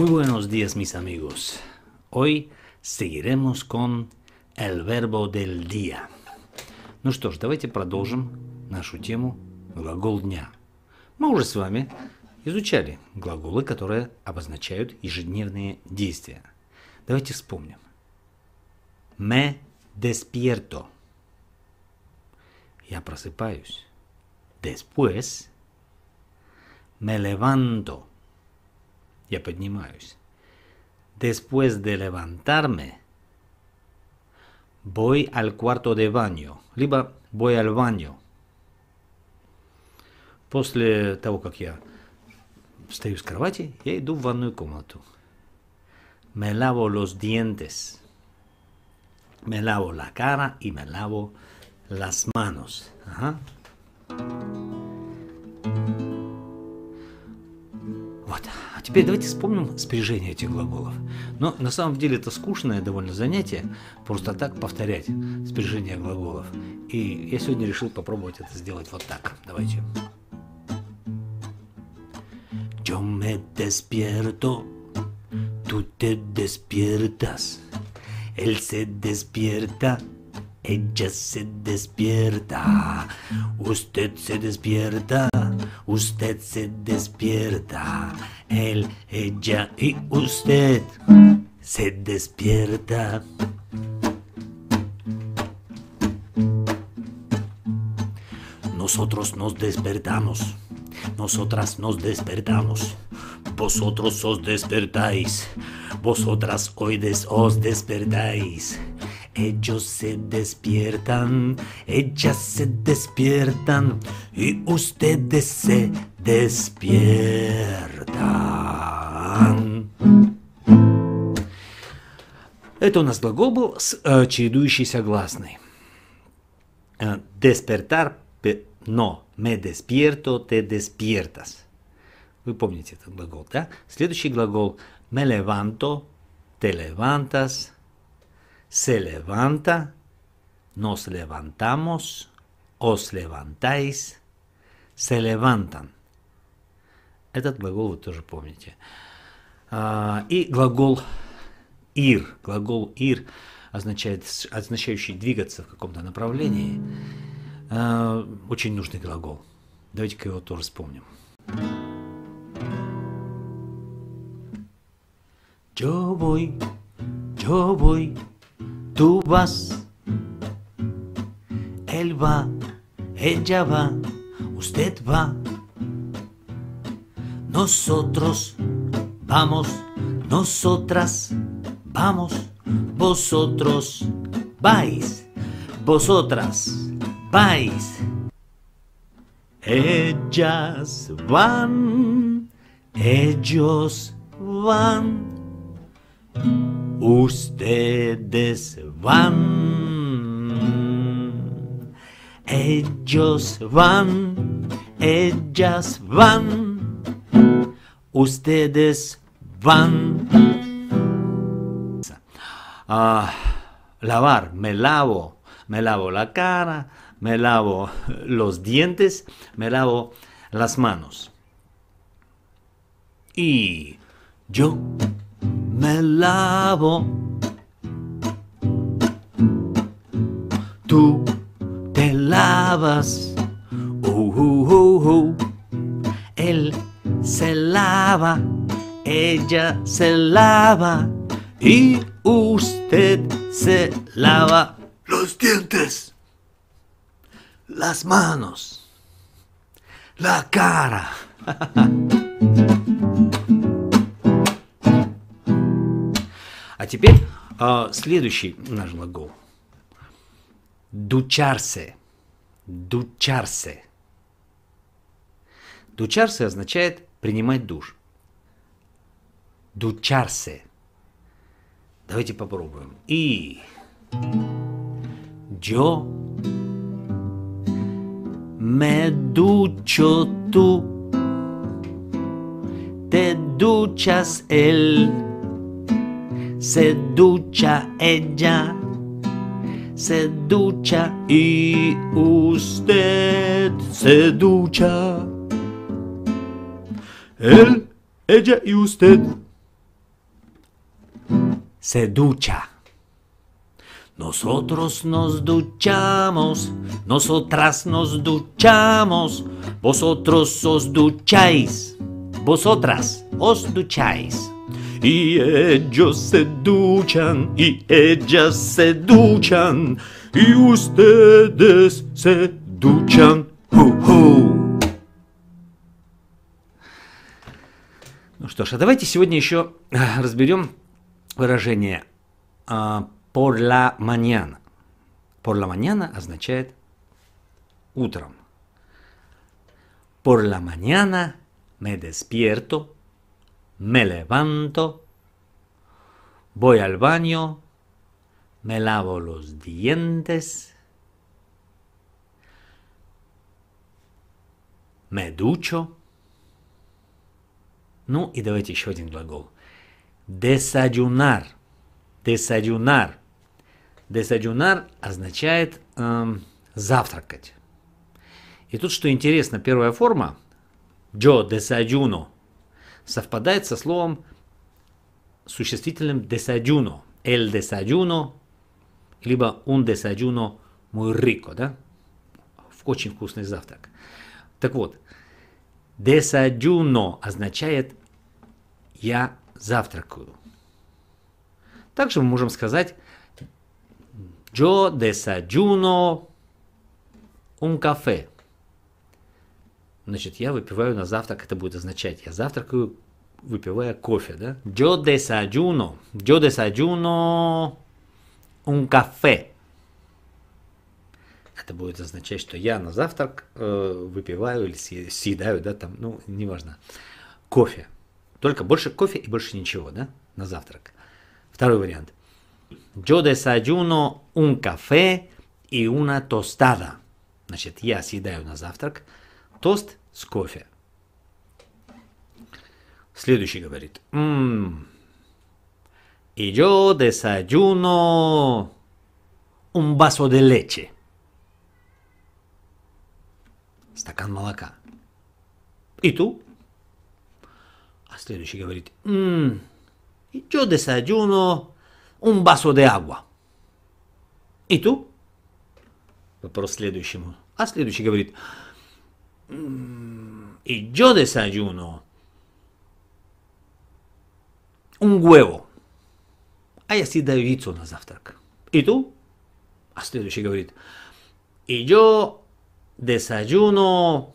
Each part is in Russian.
Muy buenos días mis amigos. Hoy seguiremos con el verbo del día. Ну что ж, давайте продолжим нашу тему глагол дня. Мы уже с вами изучали глаголы, которые обозначают ежедневные действия. Давайте вспомним. Me despierto. Я просыпаюсь. Después me levanto. Я поднимаюсь. Después de levantarme, voy al cuarto de baño, либо voy al baño. После того, как я встаю с кровати, я иду в ванную комнату. Me lavo los dientes. Me lavo la cara y me lavo las manos. Ага. Теперь давайте вспомним спряжение этих глаголов. Но на самом деле это скучное довольно занятие, просто так повторять спряжение глаголов. И я сегодня решил попробовать это сделать вот так. Давайте. Yo me despierto, tú te despiertas, él se despierta, ella se despierta, usted se despierta, usted se despierta, él, ella y usted se despierta. Nosotros nos despertamos, nosotras nos despertamos, vosotros os despertáis, vosotras hoy os despertáis. Ellos se despiertan, ellas se despiertan y ustedes se дespiertan. Это у нас глагол был с э, чередующейся гласной. Э, Despertar, но me despierto, te despiertas. Вы помните этот глагол, да? Следующий глагол me levanto, te levantas, se levanta, nos levantamos, os levantáis, se levantan. Этот глагол вы тоже помните. А, И глагол ир. Глагол ир означает, означающий двигаться в каком-то направлении. А, Очень нужный глагол. Давайте-ка его тоже вспомним. Yo voy, yo voy, tú vas. Él va, ella va, usted va. Nosotros vamos, nosotras vamos, vosotros vais, vosotras vais. Ellas van, ellos van, ustedes van. Ellos van, ellas van, ustedes van. Ah, lavar, me lavo, me lavo la cara, me lavo los dientes, me lavo las manos. Y yo me lavo. Tú te lavas. Uh, uh, uh, uh. Él se lava. Ella se lava. Y usted se lava los dientes. Las manos. La cara. теперь а, следующий наш глагол. Дучарсе. Дучарсе. Дучарсе означает принимать душ. Дучарсе. Давайте попробуем. И yo me ducho tú, te duchas se ducha ella, se ducha y usted se ducha. Él, ella y usted se ducha. Nosotros nos duchamos, nosotras nos duchamos, vosotros os ducháis, vosotras os ducháis. Y ellos se duchan, y ellas se duchan, y ustedes se duchan. Ху-ху. Ну что ж, а давайте сегодня еще разберем выражение а, por la mañana. Por la mañana означает утром. Por la mañana me despierto, me levanto, voy al baño, me lavo los dientes, me ducho. Ну и давайте еще один глагол. Desayunar. Desayunar. Desayunar означает эм, завтракать. И тут, что интересно, первая форма yo desayuno совпадает со словом существительным desayuno. El desayuno, либо un desayuno muy rico, да? Очень вкусный завтрак. Так вот, desayuno означает я завтракаю. Также мы можем сказать Yo desayuno un café. Значит, я выпиваю на завтрак, это будет означать, я завтракаю, выпивая кофе, да? Yo desayuno, yo desayuno un café. Это будет означать, что я на завтрак э, выпиваю или съедаю, да, там, ну, неважно, кофе. Только больше кофе и больше ничего, да, на завтрак. Второй вариант. Yo desayuno un café и una tostada. Значит, я съедаю на завтрак тост с кофе. Следующий говорит. М-м, y yo desayuno un vaso de leche. Стакан молока. И ту? А следующий говорит. М-м, yo desayuno un vaso de agua. И tú? Вопрос следующему. А следующий говорит, y yo desayuno un huevo. А я съедаю яйцо на завтрак. И tú? А следующий говорит, y yo desayuno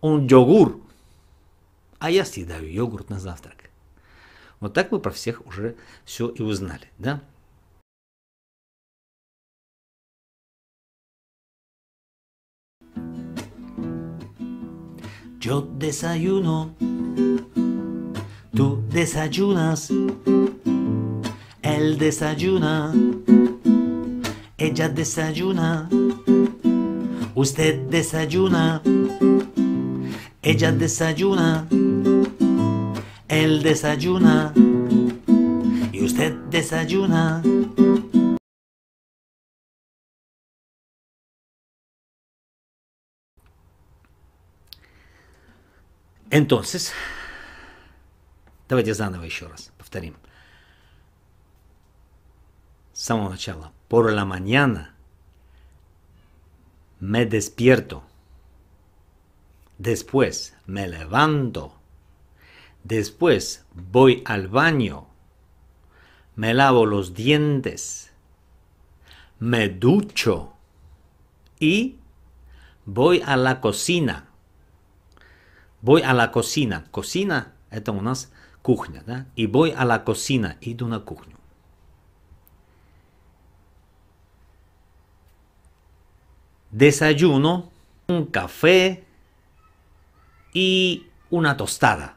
un yogur. А я съедаю йогурт на завтрак. Вот так мы про всех уже все и узнали, да? Yo desayuno, tú desayunas, él desayuna, ella desayuna, usted desayuna, ella desayuna. Él desayuna y usted desayuna. Entonces, давайте заново еще раз повторим. С самого начала. Por la mañana me despierto. Después me levanto. Después voy al baño, me lavo los dientes, me ducho y voy a la cocina. A la cocina. Cocina – это у нас кухня, да? И a la cocina. Иду на кухню. Desayuno, un café y una tostada.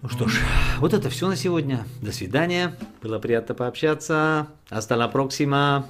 Ну что ж, вот это все на сегодня. До свидания. Было приятно пообщаться. Hasta la próxima.